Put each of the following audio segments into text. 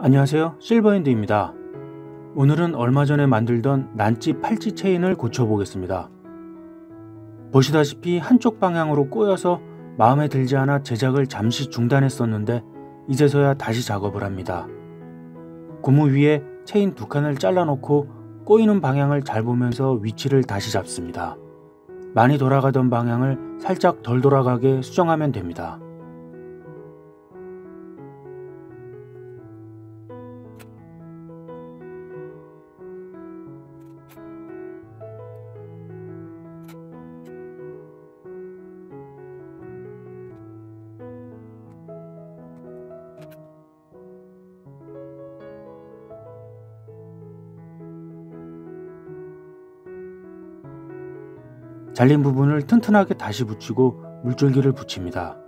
안녕하세요. 실버핸드입니다. 오늘은 얼마 전에 만들던 난지 팔찌 체인을 고쳐보겠습니다. 보시다시피 한쪽 방향으로 꼬여서 마음에 들지 않아 제작을 잠시 중단했었는데 이제서야 다시 작업을 합니다. 고무 위에 체인 두 칸을 잘라놓고 꼬이는 방향을 잘 보면서 위치를 다시 잡습니다. 많이 돌아가던 방향을 살짝 덜 돌아가게 수정하면 됩니다 잘린 부분을 튼튼하게 다시 붙이고 물줄기를 붙입니다.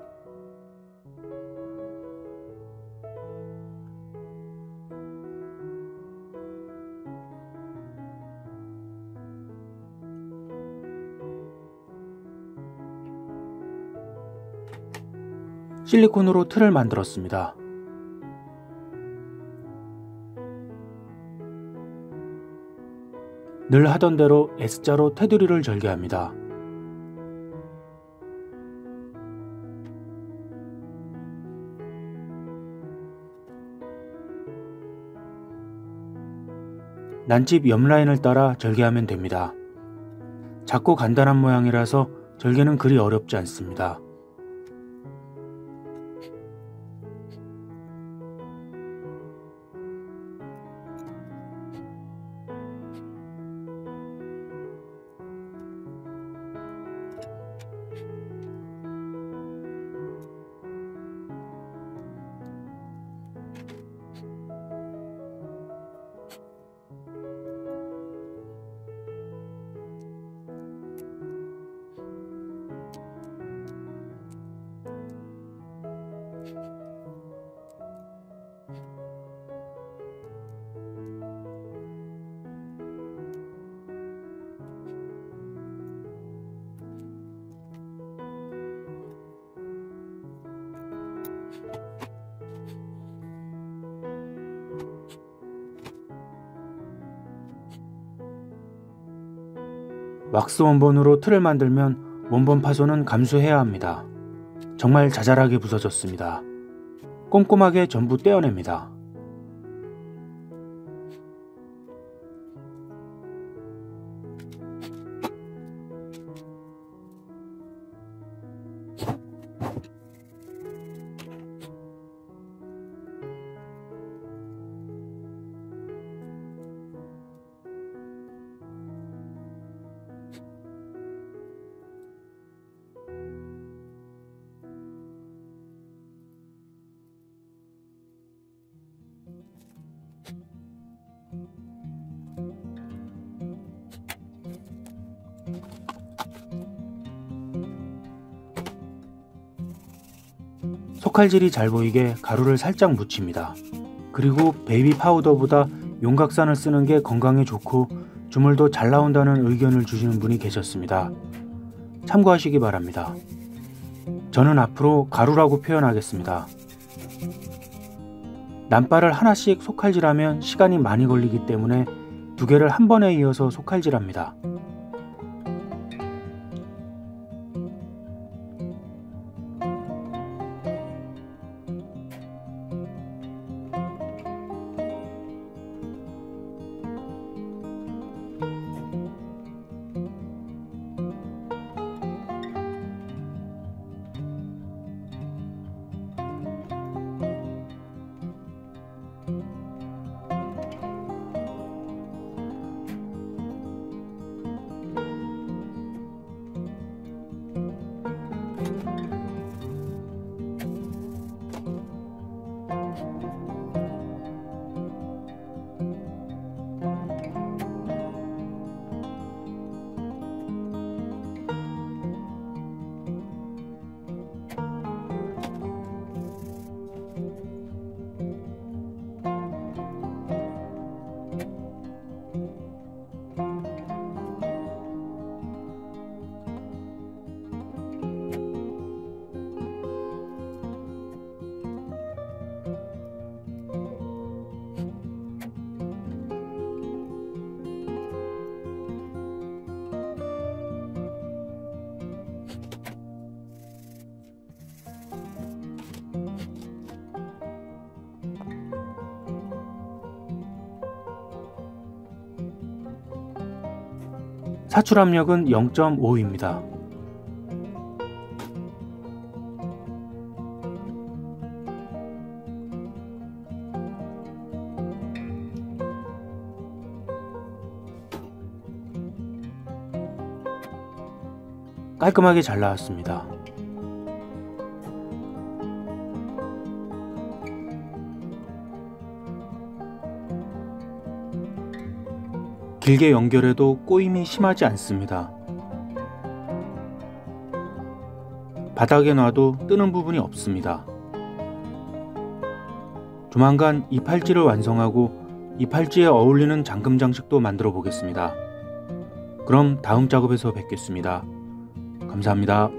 실리콘으로 틀을 만들었습니다. 늘 하던 대로 S자로 테두리를 절개합니다. 난집 옆 라인을 따라 절개하면 됩니다. 작고 간단한 모양이라서 절개는 그리 어렵지 않습니다. 왁스 원본으로 틀을 만들면 원본 파손은 감수해야 합니다. 정말 자잘하게 부서졌습니다. 꼼꼼하게 전부 떼어냅니다. 속칼질이 잘 보이게 가루를 살짝 묻힙니다. 그리고 베이비 파우더보다 용각산을 쓰는 게 건강에 좋고 주물도 잘 나온다는 의견을 주시는 분이 계셨습니다. 참고하시기 바랍니다. 저는 앞으로 가루라고 표현하겠습니다. 남발을 하나씩 속칼질하면 시간이 많이 걸리기 때문에 두 개를 한 번에 이어서 속칼질합니다. 사출 압력은 0.5입니다. 깔끔하게 잘 나왔습니다. 길게 연결해도 꼬임이 심하지 않습니다. 바닥에 놔도 뜨는 부분이 없습니다. 조만간 이 팔찌를 완성하고 이 팔찌에 어울리는 잠금 장식도 만들어 보겠습니다. 그럼 다음 작업에서 뵙겠습니다. 감사합니다.